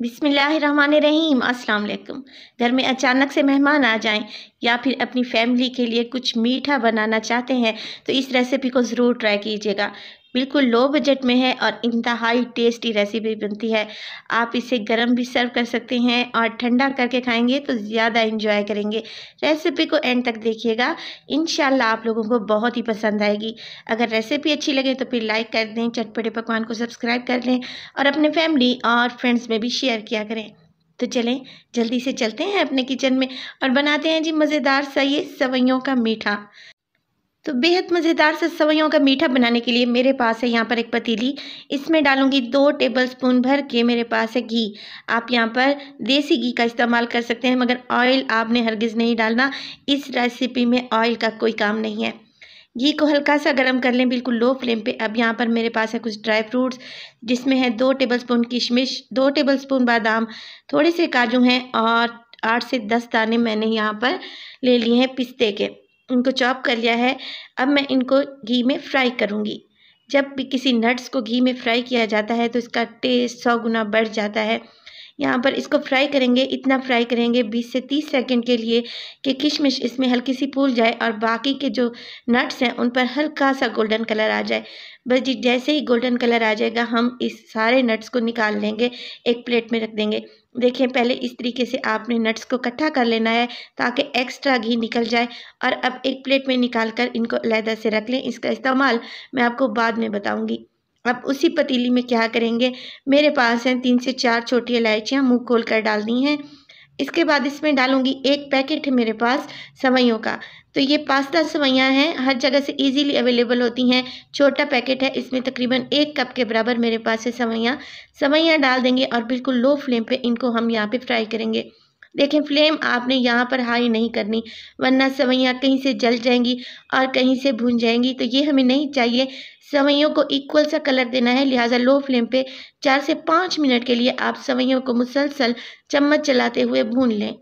बिसमीम अस्सलाम वालेकुम। घर में अचानक से मेहमान आ जाएँ या फिर अपनी फैमिली के लिए कुछ मीठा बनाना चाहते हैं तो इस रेसिपी को ज़रूर ट्राई कीजिएगा। बिल्कुल लो बजट में है और इंतहाई टेस्टी रेसिपी बनती है। आप इसे गर्म भी सर्व कर सकते हैं और ठंडा करके खाएँगे तो ज़्यादा इंजॉय करेंगे। रेसिपी को एंड तक देखिएगा। इन आप लोगों को बहुत ही पसंद आएगी। अगर रेसिपी अच्छी लगे तो फिर लाइक कर दें, चटपटे पकवान को सब्सक्राइब कर लें और अपने फैमिली और फ्रेंड्स में भी शेयर किया करें। तो चलें, जल्दी से चलते हैं अपने किचन में और बनाते हैं जी मज़ेदार सा ये सवैयों का मीठा। तो बेहद मज़ेदार सा सवैयों का मीठा बनाने के लिए मेरे पास है यहाँ पर एक पतीली। इसमें डालूँगी दो टेबल स्पून भर के मेरे पास है घी। आप यहाँ पर देसी घी का इस्तेमाल कर सकते हैं, मगर ऑयल आपने हरगिज़ नहीं डालना। इस रेसिपी में ऑयल का कोई काम नहीं है। घी को हल्का सा गर्म कर लें, बिल्कुल लो फ्लेम पे। अब यहाँ पर मेरे पास है कुछ ड्राई फ्रूट्स, जिसमें है दो टेबल स्पून किशमिश, दो टेबल स्पून बादाम, थोड़े से काजू हैं और आठ से दस दाने मैंने यहाँ पर ले लिए हैं पिस्ते के। इनको चॉप कर लिया है। अब मैं इनको घी में फ्राई करूँगी। जब भी किसी नट्स को घी में फ्राई किया जाता है तो इसका टेस्ट सौ गुना बढ़ जाता है। यहाँ पर इसको फ्राई करेंगे, इतना फ्राई करेंगे 20 से 30 सेकंड के लिए कि किशमिश इसमें हल्की सी फूल जाए और बाकी के जो नट्स हैं, उन पर हल्का सा गोल्डन कलर आ जाए। बस जी, जैसे ही गोल्डन कलर आ जाएगा, हम इस सारे नट्स को निकाल लेंगे, एक प्लेट में रख देंगे। देखें पहले इस तरीके से आपने नट्स को इकट्ठा कर लेना है ताकि एक्स्ट्रा घी निकल जाए और अब एक प्लेट में निकाल कर इनको अलहदा से रख लें। इसका इस्तेमाल मैं आपको बाद में बताऊँगी। अब उसी पतीली में क्या करेंगे? मेरे पास हैं तीन से चार छोटी इलायचियाँ, मुँह खोल कर डालनी हैं। इसके बाद इसमें डालूँगी एक पैकेट है मेरे पास सवैयों का। तो ये पास्ता सवैयाँ हैं, हर जगह से इजीली अवेलेबल होती हैं। छोटा पैकेट है, इसमें तकरीबन एक कप के बराबर मेरे पास है सवैयाँ सवैयाँ डाल देंगे और बिल्कुल लो फ्लेम पे इनको हम यहाँ पे फ्राई करेंगे। देखें, फ्लेम आपने यहाँ पर हाई नहीं करनी, वरना सवैयाँ कहीं से जल जाएँगी और कहीं से भून जाएँगी। तो ये हमें नहीं चाहिए। सवैयों को इक्वल सा कलर देना है, लिहाजा लो फ्लेम पे चार से पाँच मिनट के लिए आप सवैयों को मुसलसल चम्मच चलाते हुए भून लें।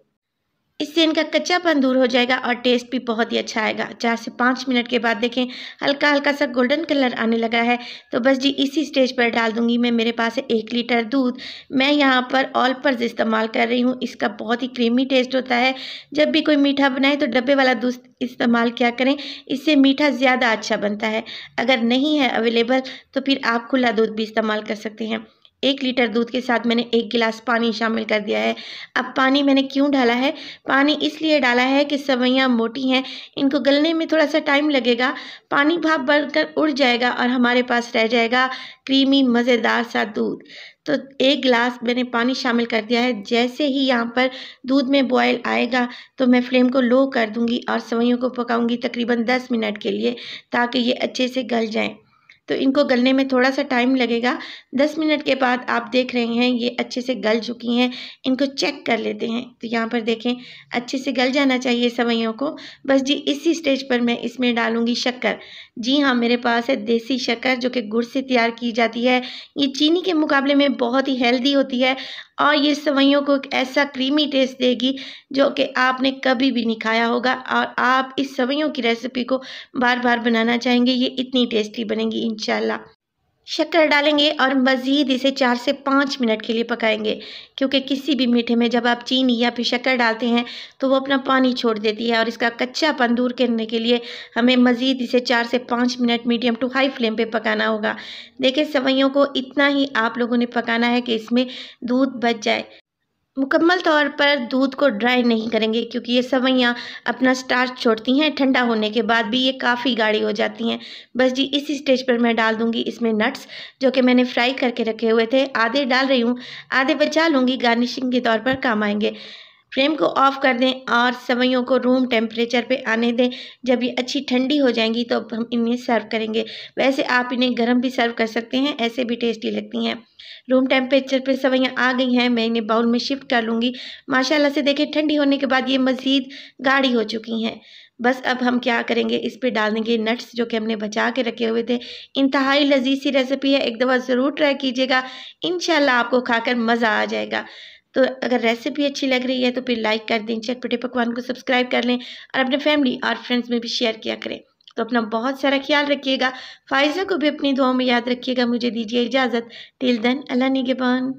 इससे इनका कच्चापन दूर हो जाएगा और टेस्ट भी बहुत ही अच्छा आएगा। चार से पाँच मिनट के बाद देखें हल्का हल्का सा गोल्डन कलर आने लगा है। तो बस जी, इसी स्टेज पर डाल दूँगी मैं। मेरे पास है एक लीटर दूध। मैं यहाँ पर ऑल पर इस्तेमाल कर रही हूँ। इसका बहुत ही क्रीमी टेस्ट होता है। जब भी कोई मीठा बनाए तो डब्बे वाला दूध इस्तेमाल क्या करें? इससे मीठा ज़्यादा अच्छा बनता है। अगर नहीं है अवेलेबल तो फिर आप खुला दूध भी इस्तेमाल कर सकते हैं। एक लीटर दूध के साथ मैंने एक गिलास पानी शामिल कर दिया है। अब पानी मैंने क्यों डाला है? पानी इसलिए डाला है कि सवैयाँ मोटी हैं। इनको गलने में थोड़ा सा टाइम लगेगा। पानी भाप भरकर उड़ जाएगा और हमारे पास रह जाएगा क्रीमी, मज़ेदार सा दूध। तो एक गिलास मैंने पानी शामिल कर दिया है। जैसे ही यहाँ पर दूध में बॉयल आएगा तो मैं फ्लेम को लो कर दूँगी और सवैयों को पकाऊँगी तकरीबन दस मिनट के लिए ताकि ये अच्छे से गल जाएँ। तो इनको गलने में थोड़ा सा टाइम लगेगा। दस मिनट के बाद आप देख रहे हैं, ये अच्छे से गल चुकी हैं। इनको चेक कर लेते हैं। तो यहाँ पर देखें, अच्छे से गल जाना चाहिए सवैयों को। बस जी, इसी स्टेज पर मैं इसमें डालूँगी शक्कर। जी हाँ मेरे पास है देसी शक्कर जो कि गुड़ से तैयार की जाती है। ये चीनी के मुकाबले में बहुत ही हेल्दी होती है। और ये सवैयों को एक ऐसा क्रीमी टेस्ट देगी जो कि आपने कभी भी नहीं खाया होगा और आप इस सवैयों की रेसिपी को बार बार बनाना चाहेंगे, ये इतनी टेस्टी बनेगी इन शक्कर डालेंगे और मज़ीद इसे चार से पाँच मिनट के लिए पकाएँगे। क्योंकि किसी भी मीठे में जब आप चीनी या फिर शक्कर डालते हैं तो वो अपना पानी छोड़ देती है और इसका कच्चा पन दूर करने के लिए हमें मज़ीद इसे चार से पाँच minute medium to high flame पे पकाना होगा। देखिए, सवैयों को इतना ही आप लोगों ने पकाना है कि इसमें दूध बच जाए। मुकम्मल तौर पर दूध को ड्राई नहीं करेंगे, क्योंकि ये सवैयाँ अपना स्टार्च छोड़ती हैं, ठंडा होने के बाद भी ये काफ़ी गाढ़ी हो जाती हैं। बस जी, इसी स्टेज पर मैं डाल दूँगी इसमें नट्स जो कि मैंने फ्राई करके रखे हुए थे। आधे डाल रही हूँ, आधे बचा लूँगी गार्निशिंग के तौर पर काम आएँगे। फ्लेम को ऑफ़ कर दें और सवैयों को रूम टेम्परेचर पे आने दें। जब ये अच्छी ठंडी हो जाएँगी तो अब हम इन्हें सर्व करेंगे। वैसे आप इन्हें गर्म भी सर्व कर सकते हैं, ऐसे भी टेस्टी लगती हैं। रूम टेम्परेचर पे सवैयाँ आ गई हैं, मैं इन्हें बाउल में शिफ्ट कर लूँगी। माशाल्लाह से देखें, ठंडी होने के बाद ये मज़ीद गाढ़ी हो चुकी हैं। बस अब हम क्या करेंगे, इस पर डाल देंगे नट्स जो कि हमने बचा के रखे हुए थे। इंतहाई लजीज सी रेसिपी है, एक दफ़ा ज़रूर ट्राई कीजिएगा। इन आपको खाकर मज़ा आ जाएगा। तो अगर रेसिपी अच्छी लग रही है तो फिर लाइक कर दें, चटपटे पकवान को सब्सक्राइब कर लें और अपने फैमिली और फ्रेंड्स में भी शेयर किया करें। तो अपना बहुत सारा ख्याल रखिएगा। फ़ायज़ा को भी अपनी दुआ में याद रखिएगा। मुझे दीजिए इजाज़त। टिल देन अल्लाह निगेबान।